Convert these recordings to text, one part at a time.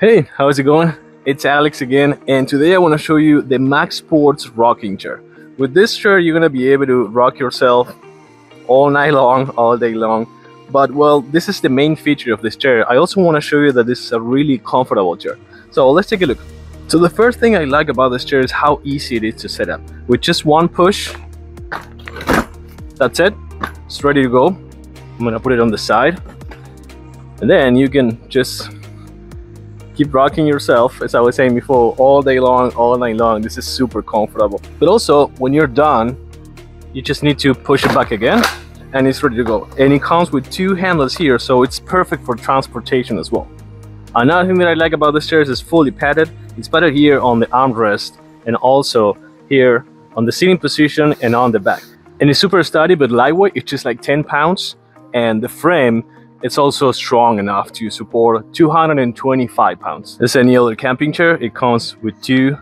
Hey, how's it going? It's Alex again, and today I want to show you the MacSports rocking chair. With this chair, you're going to be able to rock yourself all night long, all day long. But well, this is the main feature of this chair. I also want to show you that this is a really comfortable chair. So let's take a look. So the first thing I like about this chair is how easy it is to set up. With just one push, that's it. It's ready to go. I'm gonna put it on the side. And then you can just keep rocking yourself, as I was saying before, all day long, all night long. This is super comfortable. But also, when you're done, you just need to push it back again and it's ready to go. And it comes with two handles here, so it's perfect for transportation as well. Another thing that I like about this chair is fully padded. It's padded here on the armrest and also here on the seating position and on the back. And it's super sturdy but lightweight, it's just like 10 pounds. And the frame it's also strong enough to support 225 pounds. As any other camping chair, it comes with two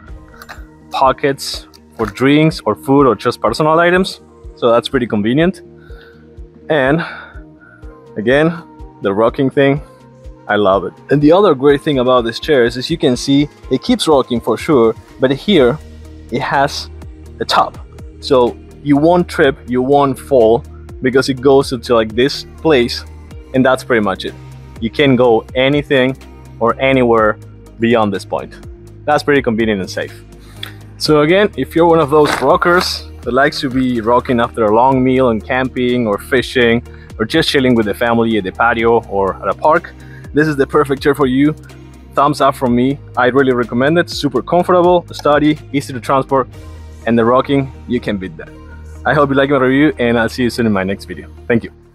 pockets for drinks or food or just personal items. So that's pretty convenient. And again, the rocking thing, I love it. And the other great thing about this chair is, as you can see, it keeps rocking for sure, but here it has a top. So you won't trip, you won't fall because it goes into like this place and that's pretty much it. You can go anything or anywhere beyond this point. That's pretty convenient and safe. So again, if you're one of those rockers that likes to be rocking after a long meal and camping or fishing or just chilling with the family at the patio or at a park, this is the perfect chair for you. Thumbs up from me. I really recommend it. Super comfortable, sturdy, easy to transport, and the rocking, you can beat that. I hope you like my review and I'll see you soon in my next video. Thank you.